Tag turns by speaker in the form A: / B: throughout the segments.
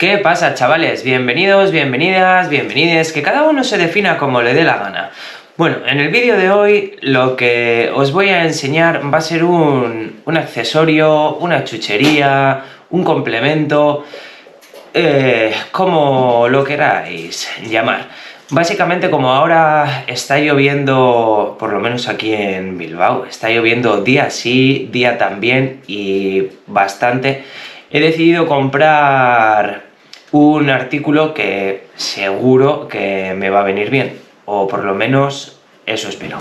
A: ¿Qué pasa chavales? Bienvenidos, bienvenidas, bienvenides, que cada uno se defina como le dé la gana. Bueno, en el vídeo de hoy lo que os voy a enseñar va a ser un, accesorio, una chuchería, un complemento, eh, como lo queráis llamar. Básicamente como ahora está lloviendo, por lo menos aquí en Bilbao, está lloviendo día sí, día también y bastante, he decidido comprar un artículo que seguro que me va a venir bien, o por lo menos eso espero.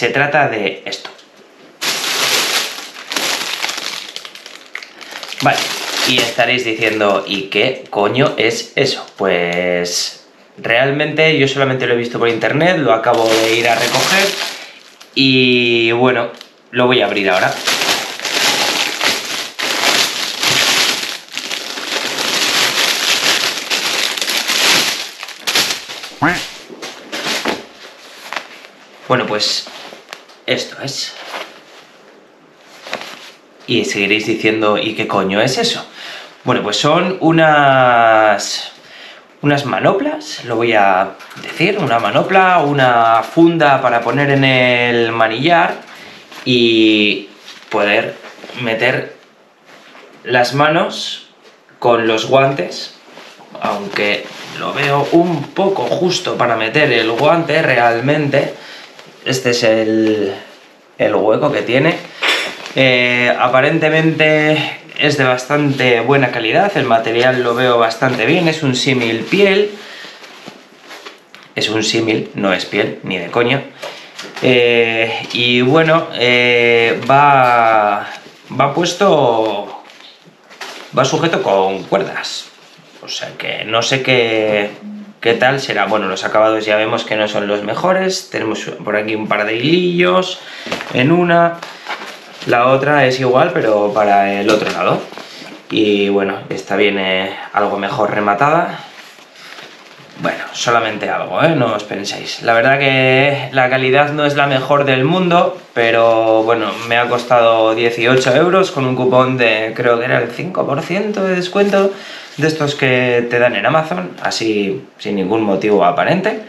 A: Se trata de esto. Vale, y estaréis diciendo, ¿y qué coño es eso? Pues realmente yo solamente lo he visto por internet, lo acabo de ir a recoger y bueno, lo voy a abrir ahora. Bueno, pues esto es. Y seguiréis diciendo, ¿y qué coño es eso? Bueno, pues son unas... unas manoplas, lo voy a decir, una manopla, una funda para poner en el manillar y poder meter las manos con los guantes, aunque lo veo un poco justo para meter el guante realmente, este es el, hueco que tiene. Eh, aparentemente es de bastante buena calidad, el material lo veo bastante bien, es un símil piel. Es un símil, no es piel, ni de coña. Eh, y bueno, eh, va, va puesto, va sujeto con cuerdas. O sea que no sé qué, ¿Qué tal será? Bueno, los acabados ya vemos que no son los mejores. Tenemos por aquí un par de hilillos en una. La otra es igual, pero para el otro lado. Y bueno, esta viene algo mejor rematada. Bueno, solamente algo, ¿eh? No os penséis. La verdad que la calidad no es la mejor del mundo, pero bueno, me ha costado 18 euros con un cupón de, creo que era el 5% de descuento de estos que te dan en Amazon, así sin ningún motivo aparente.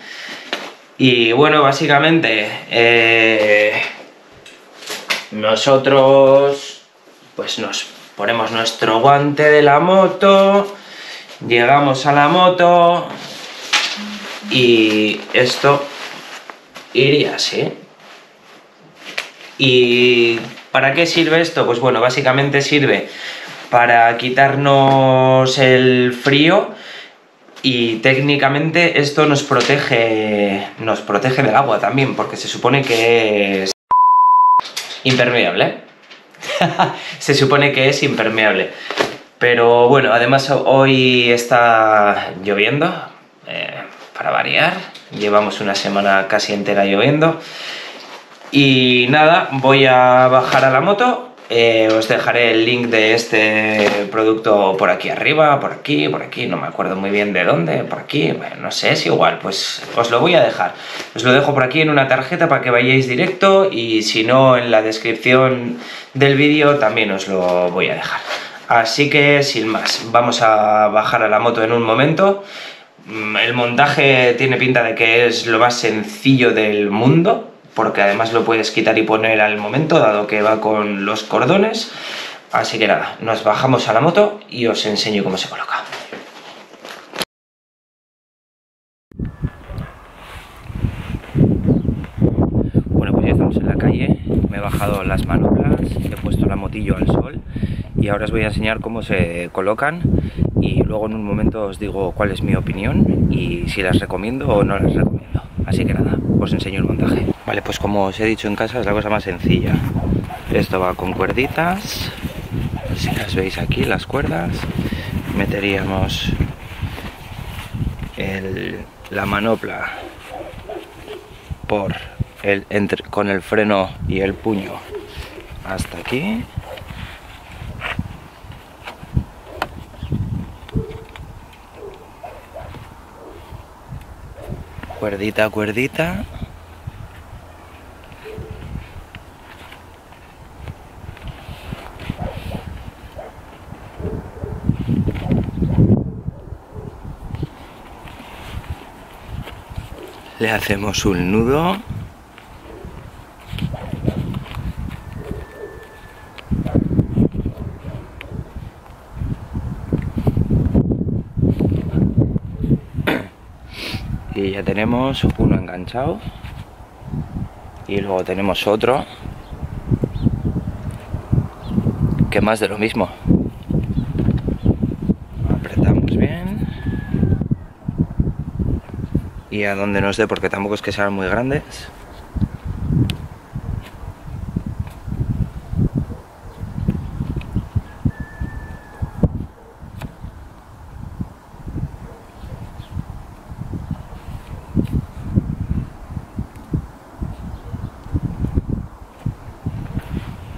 A: Y bueno, básicamente eh, nosotros pues nos ponemos nuestro guante de la moto, llegamos a la moto y esto iría así. ¿Y para qué sirve esto? Pues bueno, básicamente sirve para quitarnos el frío y técnicamente esto nos protege, nos protege del agua también, porque se supone que es impermeable. se supone que es impermeable. Pero bueno, además hoy está lloviendo, eh, para variar. Llevamos una semana casi entera lloviendo. Y nada, voy a bajar a la moto eh, os dejaré el link de este producto por aquí arriba, por aquí, por aquí, no me acuerdo muy bien de dónde, por aquí, no sé, es igual, pues os lo voy a dejar. Os lo dejo por aquí en una tarjeta para que vayáis directo y si no en la descripción del vídeo también os lo voy a dejar. Así que sin más, vamos a bajar a la moto en un momento. Mm, el montaje tiene pinta de que es lo más sencillo del mundo, porque además lo puedes quitar y poner al momento, dado que va con los cordones. Así que nada, nos bajamos a la moto y os enseño cómo se coloca. Bueno, pues ya estamos en la calle, me he bajado las manoplas, he puesto la motillo al sol y ahora os voy a enseñar cómo se colocan y luego en un momento os digo cuál es mi opinión y si las recomiendo o no las recomiendo. Así que nada, os enseño el montaje. Vale, pues como os he dicho en casa es la cosa más sencilla. Esto va con cuerditas, si las veis aquí, las cuerdas. Meteríamos la manopla por el con el freno y el puño hasta aquí. Cuerdita, cuerdita. Le hacemos un nudo. Y ya tenemos uno enganchado. Y luego tenemos otro. Que más de lo mismo. y a donde nos dé porque tampoco es que sean muy grandes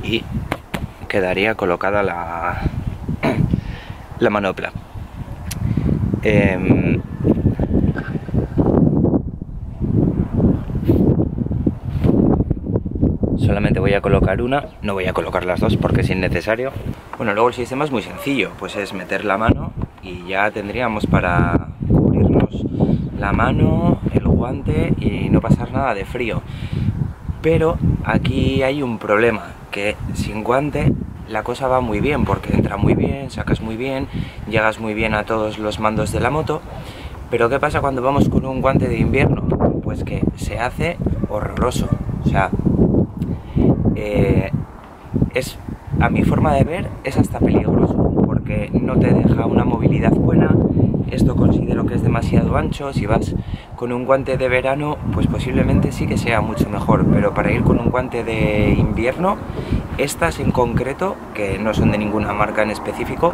A: y quedaría colocada la, la manopla. Em, solamente voy a colocar una, no voy a colocar las dos porque es innecesario. Bueno, luego el sistema es muy sencillo, pues es meter la mano y ya tendríamos para cubrirnos la mano, el guante y no pasar nada de frío. Pero aquí hay un problema, sin guante la cosa va muy bien porque entra muy bien, sacas muy bien, llegas muy bien a todos los mandos de la moto. Pero ¿qué pasa cuando vamos con un guante de invierno? Pues que se hace horroroso. O sea, eh, es, a mi forma de ver, es hasta peligroso, porque no te deja una movilidad buena, esto considero que es demasiado ancho, si vas con un guante de verano, pues posiblemente sí que sea mucho mejor, pero para ir con un guante de invierno, estas en concreto, que no son de ninguna marca en específico,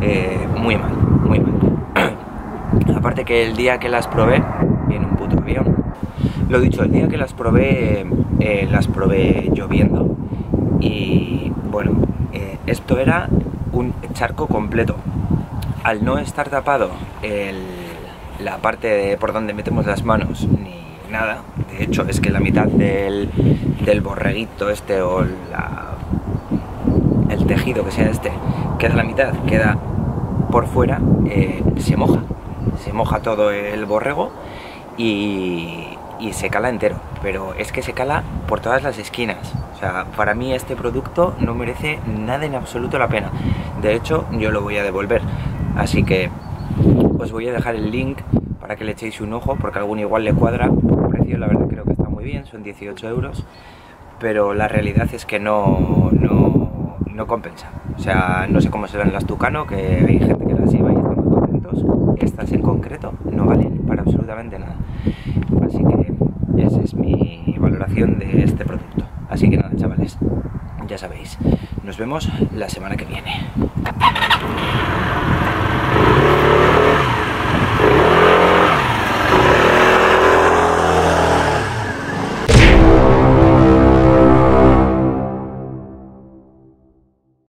A: eh, muy mal, muy mal. Aparte que el día que las probé, viene un puto avión, lo dicho, el día que las probé, eh, las probé lloviendo y bueno, eh, esto era un charco completo. Al no estar tapado la parte por donde metemos las manos ni nada, de hecho es que la mitad del, borreguito este o el tejido que sea este queda la mitad, queda por fuera, eh, se moja, se moja todo el borrego y, y se cala entero, pero es que se cala por todas las esquinas. O sea, para mí este producto no merece nada en absoluto la pena. De hecho, yo lo voy a devolver. Así que os voy a dejar el link para que le echéis un ojo, porque a alguno igual le cuadra. Por precio, la verdad creo que está muy bien, son 18 euros. Pero la realidad es que no, no, compensa. O sea, no sé cómo se ven las Tucano, que hay gente que las lleva y están muy contentos. Estas en concreto no valen para absolutamente nada. Así que esa es mi valoración de este producto. Así que nada, chavales, ya sabéis. Nos vemos la semana que viene.